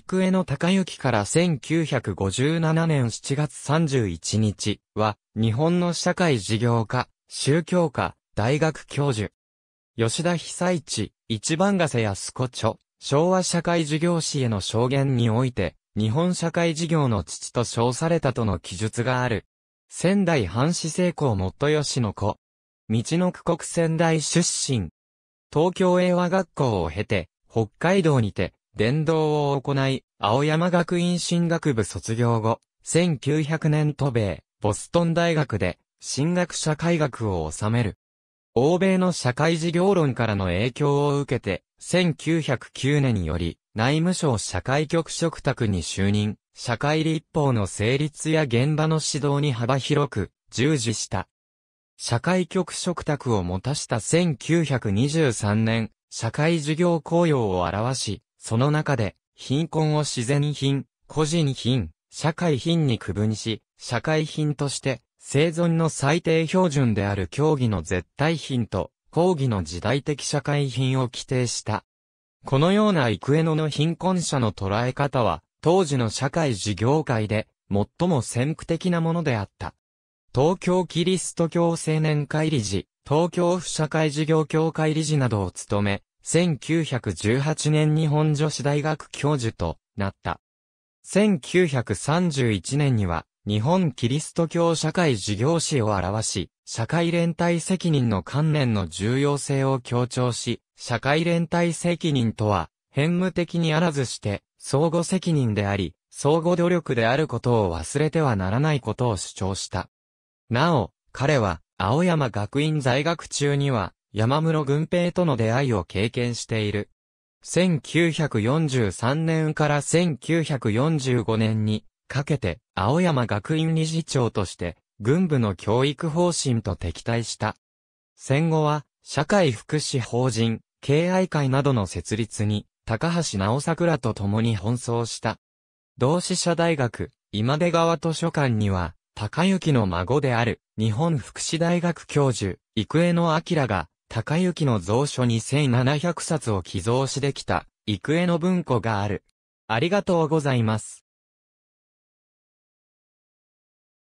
生野隆之から1957年7月31日は、日本の社会事業家、宗教家、大学教授。吉田久一、一番ヶ瀬安子著、昭和社会事業史への証言において、日本社会事業の父と称されたとの記述がある。仙台藩士成功元吉の子。道の区国仙台出身。東京英和学校を経て、北海道にて、伝道を行い、青山学院進学部卒業後、1900年渡米、ボストン大学で、進学社会学を収める。欧米の社会事業論からの影響を受けて、1909年により、内務省社会局嘱託に就任、社会立法の成立や現場の指導に幅広く、従事した。社会局嘱託を持たした1923年、社会事業公用を表し、その中で、貧困を自然品、個人品、社会品に区分し、社会品として、生存の最低標準である競技の絶対品と、講義の時代的社会品を規定した。このような幾重野の貧困者の捉え方は、当時の社会事業界で、最も先駆的なものであった。東京キリスト教青年会理事、東京府社会事業協会理事などを務め、1918年日本女子大学教授となった。1931年には日本キリスト教社会事業史を表し、社会連帯責任の観念の重要性を強調し、社会連帯責任とは、変無的にあらずして、相互責任であり、相互努力であることを忘れてはならないことを主張した。なお、彼は、青山学院在学中には、山室軍平との出会いを経験している。1943年から1945年にかけて青山学院理事長として軍部の教育方針と敵対した。戦後は社会福祉法人、敬愛会などの設立に高橋直桜と共に奔走した。同志社大学、今出川図書館には、高幸の孫である日本福祉大学教授、生江野明が高行の蔵書に1700冊を寄贈しできた、幾重の文庫がある。ありがとうございます。